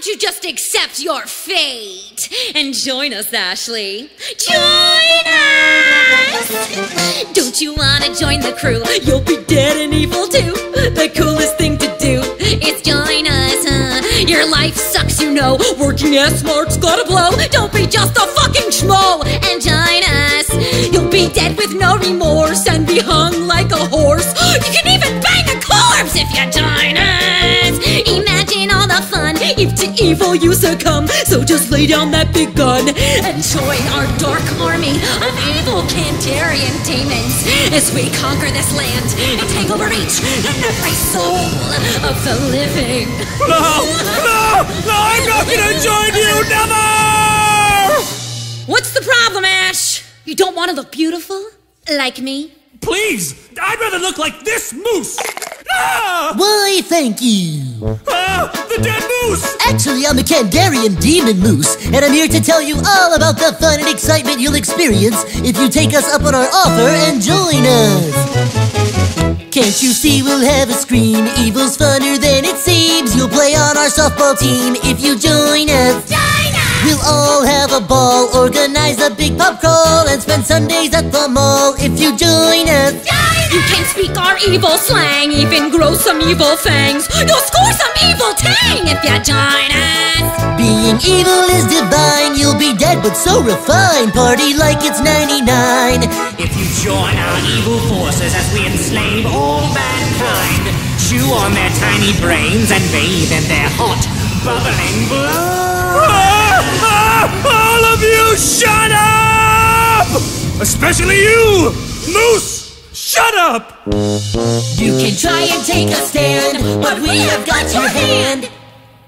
don't you just accept your fate and join us, Ashley? Join us! Don't you wanna join the crew? You'll be dead and evil too. The coolest thing to do is join us, huh? Your life sucks, you know. Working as S-Mart's gotta blow. Don't be just a fucking schmo and join us. You'll be dead with no remorse and evil you succumb. So just lay down that big gun and join our dark army of evil Kandarian demons as we conquer this land and take over each and every soul of the living. No! No! No! I'm not gonna join you! Never! What's the problem, Ash? You don't want to look beautiful? Like me? Please! I'd rather look like this moose! Ah! Thank you. Ah! The dead moose! Actually, I'm the Kandarian Demon Moose, and I'm here to tell you all about the fun and excitement you'll experience if you take us up on our offer and join us. Can't you see we'll have a scream? Evil's funner than it seems. You'll play on our softball team if you join us. Join us! We'll all have a ball, organize a big pub crawl, and spend Sundays at the mall if you join us. You can speak our evil slang, even grow some evil fangs. You'll score some evil tang if you join us. Being evil is divine, you'll be dead but so refined. Party like it's 99. If you join our evil forces as we enslave all mankind, chew on their tiny brains and bathe in their hot, bubbling blood. All of you, shut up! Especially you, moose! Shut up! You can try and take a stand, but we have got your hand.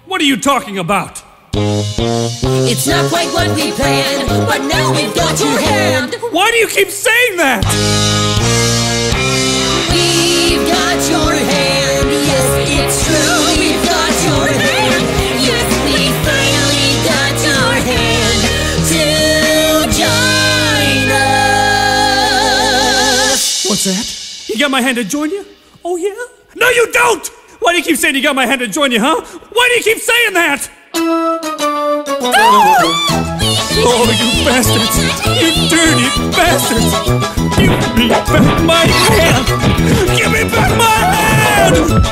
What are you talking about? It's not quite what we planned, but now we've got your hand. Why do you keep saying that? What's that? You got my hand to join you? Oh, yeah? No, you don't! Why do you keep saying you got my hand to join you, huh? Why do you keep saying that? Ah! Oh, you bastards! You dirty bastards! Give me back my hand! Give me back my hand!